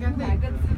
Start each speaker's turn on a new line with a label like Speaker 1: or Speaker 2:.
Speaker 1: Các.